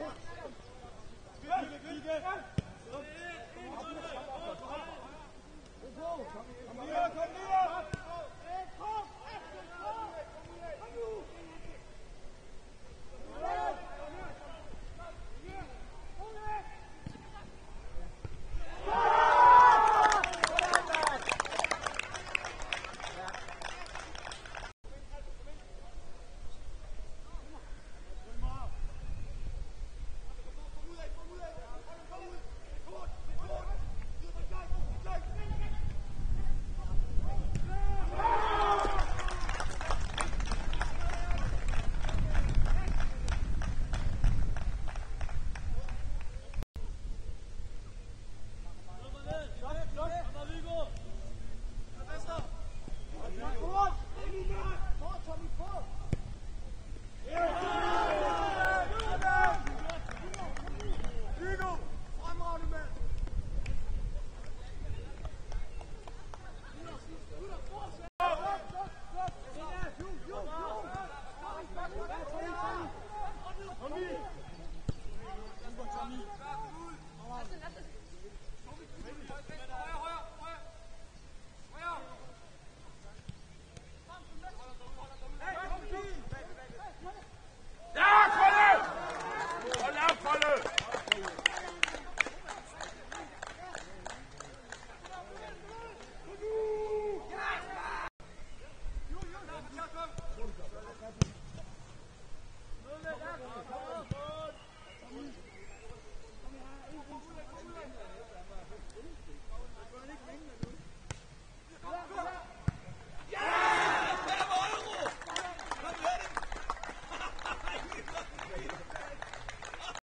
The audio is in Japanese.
Kom videre, kom videre!